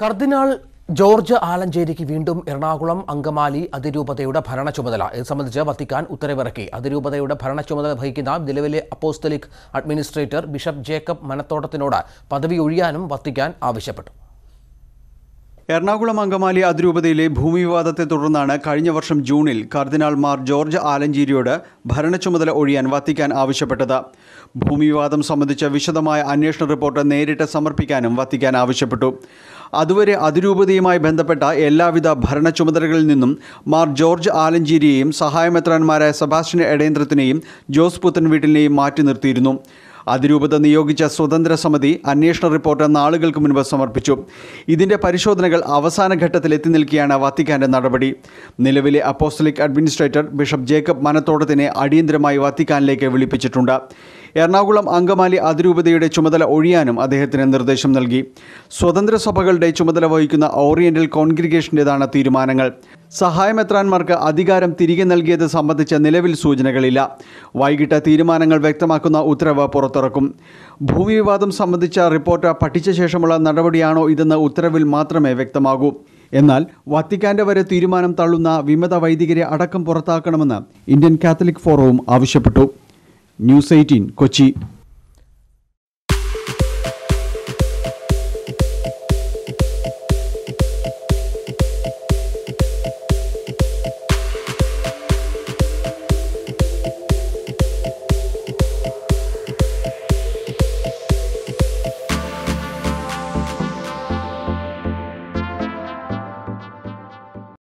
കർദിനാൾ George ആലഞ്ചേരിക്ക് വീണ്ടും എറണാകുളം അങ്കമാലി അതിരൂപതയുടെ ഭരണ ചുമതല. ഇത് സംബന്ധിച്ച് വത്തിക്കാൻ ഉത്തരവിറക്കി. അതിരൂപതയുടെ ഭരണ ചുമതല വഹിക്കുന്ന നിലവിലെ അപ്പോസ്തലിക് അഡ്മിനിസ്ട്രേറ്റർ ബിഷപ്പ് ജേക്കബ് മനത്തോട്ടത്തിനോട് പദവി ഒഴിയാനും വത്തിക്കാൻ ആവശ്യപ്പെട്ടു. എറണാകുളം അങ്കമാലി അതിരൂപതയിലെ ഭൂമി വിവാദത്തെ തുടർന്നാണ് കഴിഞ്ഞ വർഷം ജൂണിൽ കർദിനാൾ മാർ ജോർജ് ആലഞ്ചേരിയോട് ഭരണച്ചുമതല ഒഴിയാൻ വത്തിക്കാൻ ആവശ്യപ്പെട്ടത്. ഭൂമി വിവാദം സംബന്ധിച്ച വിശദമായ അന്വേഷണ റിപ്പോർട്ട് നേരിട്ട് സമർപ്പിക്കാനും വത്തിക്കാൻ ആവശ്യപ്പെട്ടു. അതുവരെ അതിരൂപതയുമായി ബന്ധപ്പെട്ട എല്ലാവിധ ഭരണ ചുമതലകളിൽ നിന്നും മാർ ജോർജ് ആലഞ്ചേരിയെയും സഹായമെത്രാന്മാരായ സെബാസ്റ്റ്യൻ എടേന്ദ്രത്തിനെയും ജോസ് പുത്തൻവീട്ടിനെയും മാറ്റി നിർത്തിയിരുന്നു. അതിരൂപത നിയോഗിച്ച സ്വതന്ത്ര സമിതി അന്വേഷണ റിപ്പോർട്ട് നാളുകൾക്ക് മുൻപ് സമർപ്പിച്ചു. ഇതിന്റെ പരിശോധനകൾ അവസാന ഘട്ടത്തിൽ എത്തി നിൽക്കുകയാണ് വത്തിക്കാന്റെ നടപടി. നിലവിലെ അപ്പോസ്റ്റലിക് അഡ്മിനിസ്ട്രേറ്റർ ബിഷപ്പ് ജേക്കബ് മനത്തോടത്തിനെ അടിയന്തരമായി വത്തിക്കാനിലേക്ക് വിളിപ്പിച്ചിട്ടുണ്ട്. എറണാകുളം അങ്കമാലി അതിരൂപതയുടെ ചുമതല ഒഴിയാനും അദ്ദേഹത്തിന് നിർദ്ദേശം നൽകി. സ്വതന്ത്ര സഭകളുടെ ചുമതല വഹിക്കുന്ന ഓറിയന്റൽ കോൺഗ്രിഗേഷന്റെതാണ് തീരുമാനങ്ങൾ. സഹായമെത്രാന്മാർക്ക് അധികാരം തിരികെ നൽകിയത് സംബന്ധിച്ച നിലവിൽ സൂചനകളില്ല. വൈകിട്ട് തീരുമാനങ്ങൾ വ്യക്തമാക്കുന്ന ഉത്തരവ് പുറത്തിറക്കും. ഭൂമി വിവാദം സംബന്ധിച്ച റിപ്പോർട്ട് പഠിച്ച ശേഷമുള്ള നടപടിയാണോ ഇതെന്ന് ഉത്തരവിൽ മാത്രമേ വ്യക്തമാകൂ. എന്നാൽ വത്തിക്കാന്റെ വരെ തീരുമാനം തള്ളുന്ന വിമത വൈദികരെ അടക്കം പുറത്താക്കണമെന്ന് ഇന്ത്യൻ കാത്തലിക് ഫോറവും ആവശ്യപ്പെട്ടു. News eighteen Kochi